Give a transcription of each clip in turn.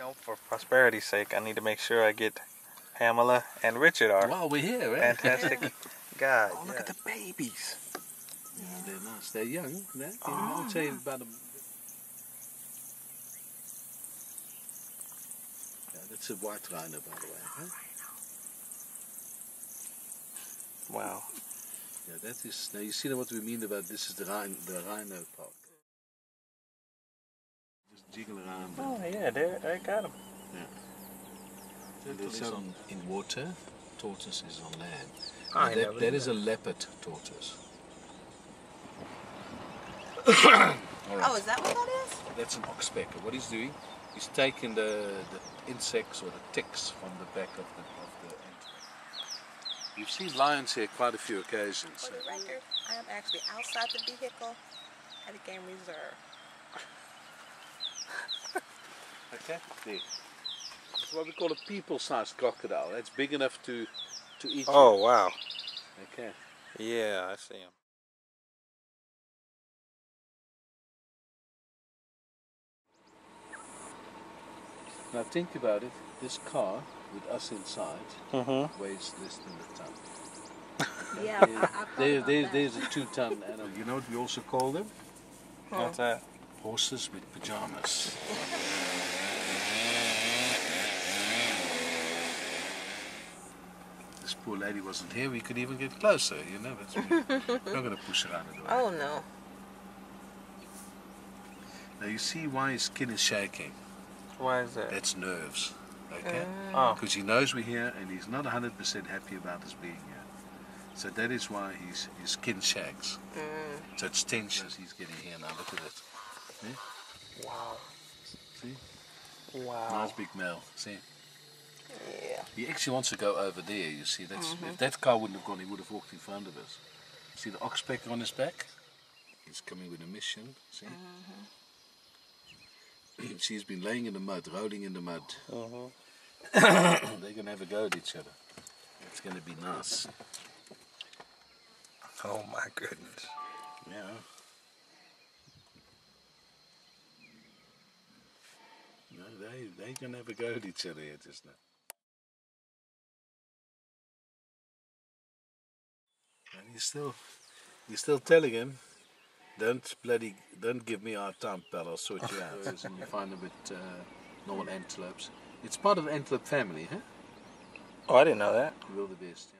You know, for prosperity's sake, I need to make sure I get Pamela and Richard are While we're here, eh? fantastic guys. Oh, look yeah. at the babies. Yeah, they're nice. They're young. They're, know, I'll tell you about them. Yeah, that's a white rhino, by the way. Huh? Wow. Yeah, that is. Now you see what we mean about this is the rhino, the rhino park. Just jiggle around. Oh yeah, there I got them. Yeah. There's some in water. Tortoise is on land. I that, knew that is a leopard tortoise. Oh, is that what that is? That's an oxpecker. What he's doing, he's taking the, the insects or the ticks from the back of the of the antelope. You've seen lions here quite a few occasions. For the record, I am actually outside the vehicle at a game reserve. Okay. There. It's what we call a people-sized crocodile. That's big enough to to eat. Oh wow. Okay. Yeah, I see him. Now think about it. This car with us inside Mm-hmm. weighs less than a ton. Yeah, There- there, there, there's a two-ton animal. You know what we also call them? What's that? Horses with pajamas. This poor lady wasn't here. We could even get closer. You know, that's we're not going to push her out of the way. Oh no. Now you see why his skin is shaking. Why is that? That's nerves. Okay. Mm. Oh. Because he knows we're here and he's not 100% happy about us being here. So that is why his, his skin shakes. Mm. So it's tensions he's getting here now. Look at it. Wow. See? Wow. Nice big male. See? Yeah. He actually wants to go over there. You see, that's if that car wouldn't have gone, he would have walked in front of us. See the oxpecker on his back? He's coming with a mission. See? see, he's been laying in the mud, rolling in the mud. Mhm. They're gonna have a go at each other. It's gonna be nice. Oh my goodness. Yeah. No, they they gonna have a go at each other here just now. And he's still he's still telling him, don't bloody don't give me our time, pal, I'll sort you out. and you find them with uh, normal antelopes. It's part of the antelope family, huh? Oh, I didn't know that. Wildebeest, yeah.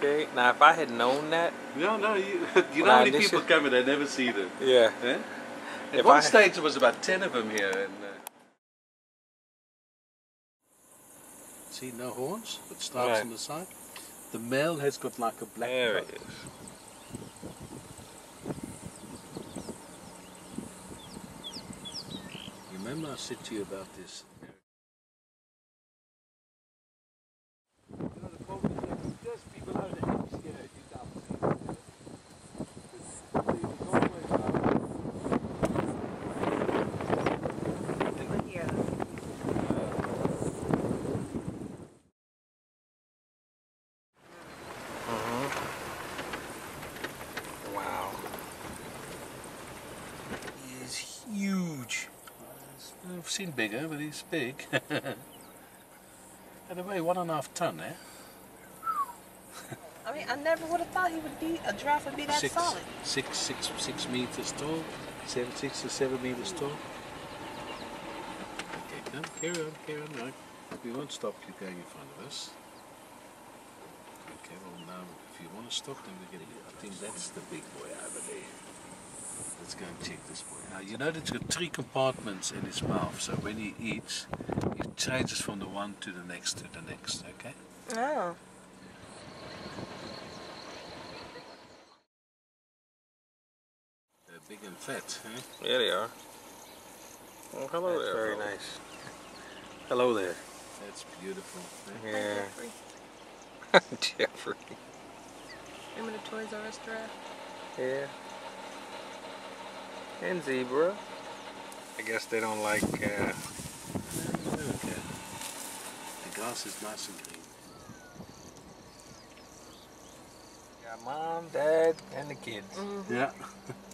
Okay, now if I had known that, No, no, you, you know how many people come and they never see them? yeah. Eh? At If one I- stage there was about 10 of them here. And, uh... See, no horns, but stripes Right. on the side. The male has got like a black There coat. it is. Remember I said to you about this? Yeah. Wow. He is huge. I've seen bigger, but he's big. At a way, one and a half ton, eh? I mean, I never would have thought he would be a giraffe would be that six, solid. six, six, six meters tall, seven, six or seven meters tall. Okay, come, carry on, carry on. Right. We won't stop you going in front of us. Okay, well now, if you want to stop, then we're getting. I think that's the big boy over there. There's Let's go and check this boy. Now you know it's got three compartments in his mouth, so when he eats, he changes from the one to the next to the next. Okay. Oh. They're big and fat. Eh? Yeah, they are. Oh, hello That's there. very fellow. nice. Hello there. That's beautiful. eh? Yeah. Geoffrey. Geoffrey. Remember the Toys R Us draft? Yeah. And zebra. I guess they don't like. Uh, Okay. The grass is nice and green. got mom, dad, and the kids. Mm-hmm. Yeah.